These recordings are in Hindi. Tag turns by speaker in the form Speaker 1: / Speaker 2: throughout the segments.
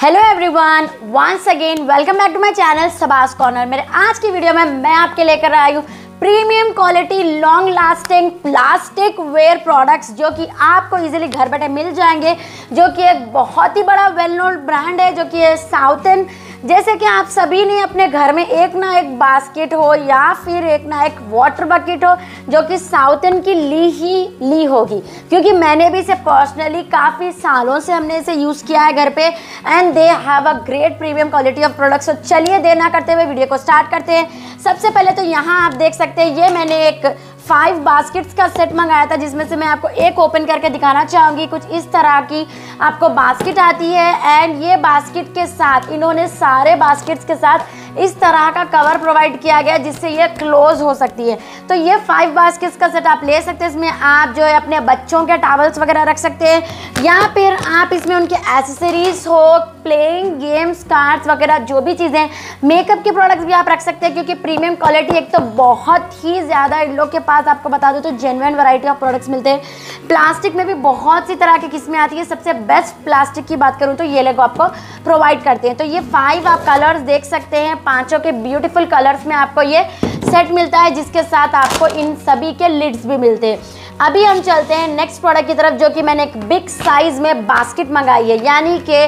Speaker 1: Hello everyone once again welcome back to my channel सबास corner मेरे आज की वीडियो में मैं आपके लेकर आई हूँ premium quality long lasting plastic ware products जो कि आपको इजीली घर बैठे मिल जाएँगे, जो कि एक बहुत ही बड़ा वेल नोन ब्रांड है, जो कि साउथन जैसे कि आप सभी ने अपने घर में एक ना एक बास्केट हो या फिर एक ना एक वाटर बकेट हो, जो कि साउथन की ली ही ली होगी। क्योंकि मैंने भी इसे पर्सनली काफ़ी सालों से हमने इसे यूज़ किया है घर पे and they have a great premium quality of products तो चलिए देर ना करते हुए वीडियो को स्टार्ट करते हैं। सबसे पहले तो यहाँ आप देख सकते हैं, ये मैंने एक फाइव बास्केट्स का सेट मंगाया था, जिसमें से मैं आपको एक ओपन करके दिखाना चाहूँगी। कुछ इस तरह की आपको बास्केट आती है एंड ये बास्केट के साथ, इन्होंने सारे बास्केट्स के साथ इस तरह का कवर प्रोवाइड किया गया, जिससे ये क्लोज हो सकती है। तो ये फाइव बास्केट्स का सेट आप ले सकते हैं, इसमें आप जो है अपने बच्चों के टावल्स वगैरह रख सकते हैं। या फिर आप इसमें उनके एसेसरीज हो प्लेइंग गेम्स कार्ड्स वगैरह, जो भी चीज़ें मेकअप के प्रोडक्ट्स भी आप रख सकते हैं, क्योंकि प्रीमियम क्वालिटी एक तो बहुत ही ज़्यादा इन लोग के पास आपको बता दूँ तो जेनवन वैरायटी ऑफ़ प्रोडक्ट्स मिलते हैं। प्लास्टिक में भी बहुत सी तरह की किस्में आती है। सबसे बेस्ट प्लास्टिक की बात करूँ तो ये लोग आपको प्रोवाइड करते हैं। तो ये फाइव आप कलर्स देख सकते हैं, पाँचों के ब्यूटिफुल कलर्स में आपको ये सेट मिलता है, जिसके साथ आपको इन सभी के लिड्स भी मिलते हैं। अभी हम चलते हैं नेक्स्ट प्रोडक्ट की तरफ़, जो कि मैंने एक बिग साइज़ में बास्केट मंगाई है। यानी कि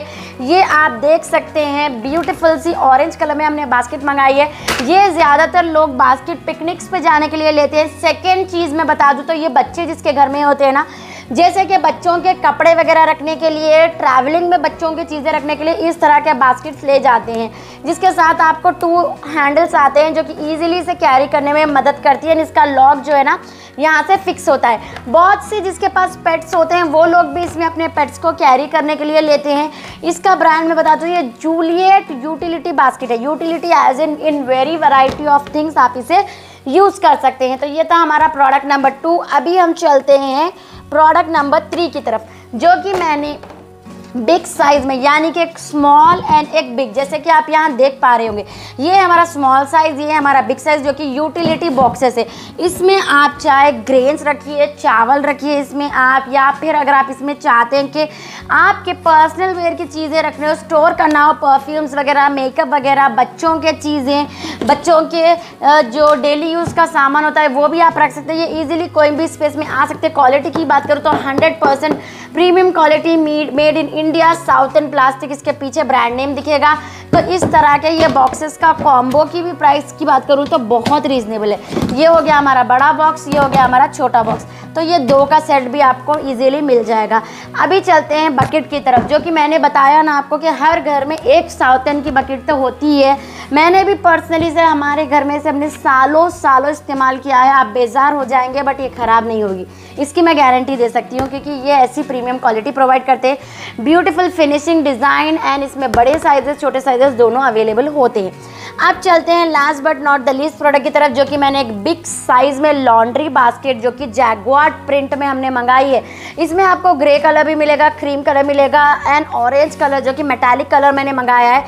Speaker 1: ये आप देख सकते हैं ब्यूटीफुल सी ऑरेंज कलर में हमने बास्केट मंगाई है। ये ज़्यादातर लोग बास्केट पिकनिक्स पे जाने के लिए लेते हैं। सेकेंड चीज़ मैं बता दूँ तो ये बच्चे जिसके घर में होते हैं ना जैसे कि बच्चों के कपड़े वगैरह रखने के लिए ट्रैवलिंग में बच्चों की चीज़ें रखने के लिए इस तरह के बास्केट्स ले जाते हैं, जिसके साथ आपको टू हैंडल्स आते हैं जो कि ईजिली इसे कैरी करने में मदद करती है। इसका लॉक जो है ना, यहाँ से फिक्स होता है। बहुत से जिसके पास पेट्स होते हैं, वो लोग भी इसमें अपने पेट्स को कैरी करने के लिए लेते हैं। इसका ब्रांड मैं बता दूँ, ये जूलियट यूटिलिटी बास्केट है। Utility edge in in very variety of things आप इसे यूज़ कर सकते हैं। तो ये था हमारा प्रोडक्ट नंबर टू अभी हम चलते हैं प्रोडक्ट नंबर थ्री की तरफ़, जो कि मैंने बिग साइज़ में, यानी कि एक स्मॉल एंड एक बिग, जैसे कि आप यहाँ देख पा रहे होंगे। ये हमारा स्मॉल साइज़, ये हमारा बिग साइज़ जो कि यूटिलिटी बॉक्सेस है। इसमें आप चाहे ग्रेन्स रखिए, चावल रखिए इसमें आप, या फिर अगर आप इसमें चाहते हैं कि आपके पर्सनल वेयर की चीज़ें रखने हो, स्टोर करना हो, परफ्यूम्स वगैरह, मेकअप वगैरह, बच्चों के चीज़ें, बच्चों के जो डेली यूज़ का सामान होता है, वो भी आप रख सकते हैं। ये ईजिली कोई भी स्पेस में आ सकते हैं। क्वालिटी की बात करूँ तो hundred premium quality made in India southern plastic इसके पीछे ब्रांड नेम दिखेगा। तो इस तरह के ये बॉक्सेस का कॉम्बो की भी प्राइस की बात करूँ तो बहुत रीजनेबल है। ये हो गया हमारा बड़ा बॉक्स ये हो गया हमारा छोटा बॉक्स तो ये दो का सेट भी आपको इजीली मिल जाएगा। अभी चलते हैं बकेट की तरफ़। जो कि मैंने बताया ना आपको कि हर घर में एक साउथन की बकेट तो होती है मैंने भी पर्सनली से हमारे घर में से हमने सालों सालों इस्तेमाल किया है। आप बेजार हो जाएँगे बट ये ख़राब नहीं होगी। इसकी मैं गारंटी दे सकती हूँ क्योंकि ये ऐसी प्रीमियम क्वालिटी प्रोवाइड करते हैं। ब्यूटीफुल फिनिशिंग डिज़ाइन एंड इसमें बड़े साइजेस छोटे साइजेस दोनों अवेलेबल होते हैं। अब चलते हैं last but not the least product की तरफ़, जो कि मैंने एक बिग साइज़ में लॉन्ड्री बास्केट जो कि जैगवार प्रिंट में हमने मंगाई है। इसमें आपको ग्रे कलर भी मिलेगा क्रीम कलर मिलेगा एंड ऑरेंज कलर जो कि मेटालिक कलर मैंने मंगाया है।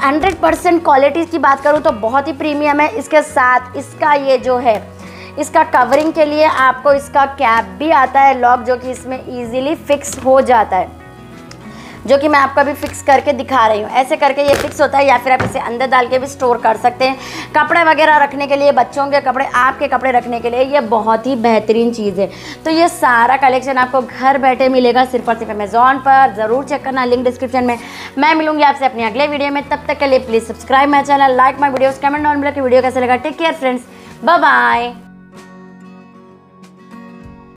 Speaker 1: हंड्रेड परसेंट क्वालिटी की बात करूँ तो बहुत ही प्रीमियम है। इसके साथ इसका ये जो है इसका कवरिंग के लिए आपको इसका कैप भी आता है लॉक जो कि इसमें इजीली फिक्स हो जाता है। जो कि मैं आपको अभी फिक्स करके दिखा रही हूँ। ऐसे करके ये फिक्स होता है या फिर आप इसे अंदर डाल के भी स्टोर कर सकते हैं। कपड़े वगैरह रखने के लिए, बच्चों के कपड़े, आपके कपड़े रखने के लिए ये बहुत ही बेहतरीन चीज़ है। तो ये सारा कलेक्शन आपको घर बैठे मिलेगा सिर्फ़ और सिर्फ़ अमेजोन पर। ज़रूर चेक करना लिंक डिस्क्रिप्शन में। मैं मिलूँगी आपसे अपने अगले वीडियो में। तब तक के लिए please subscribe my channel like my videos comment on मिला वीडियो कैसे लगा। Take care friends bye